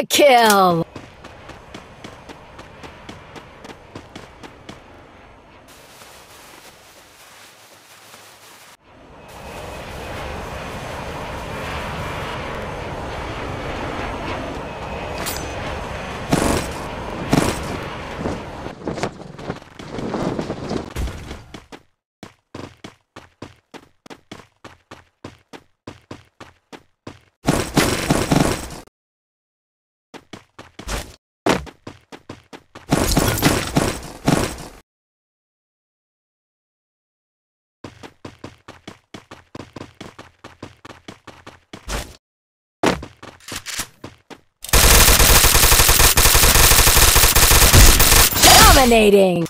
Quadra kill! Dominating!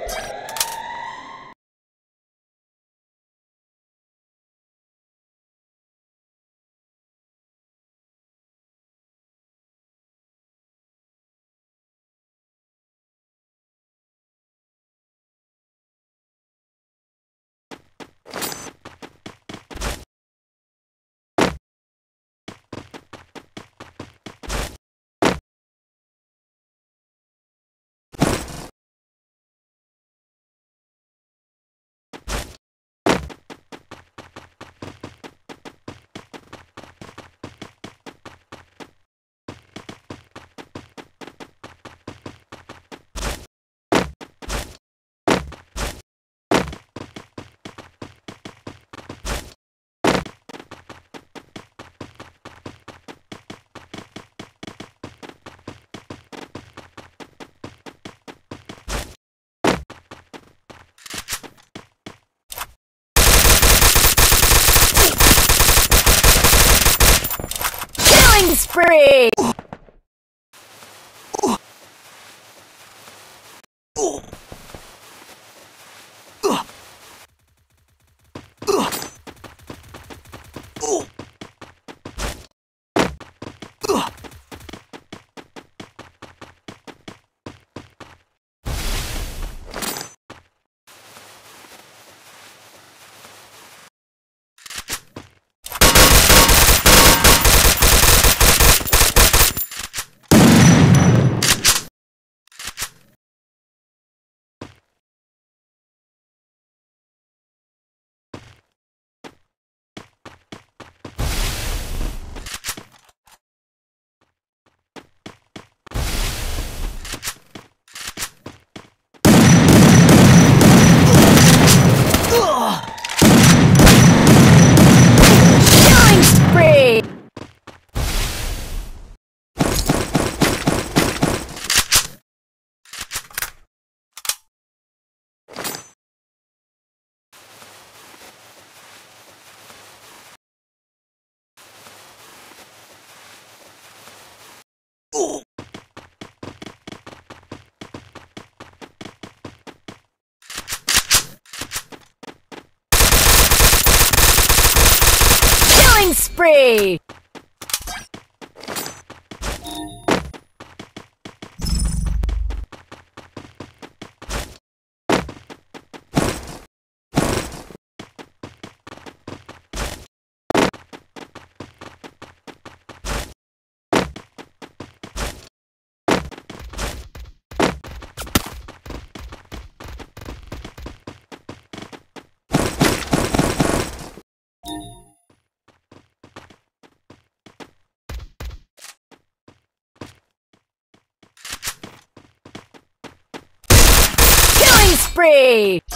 Killing spree! Spree!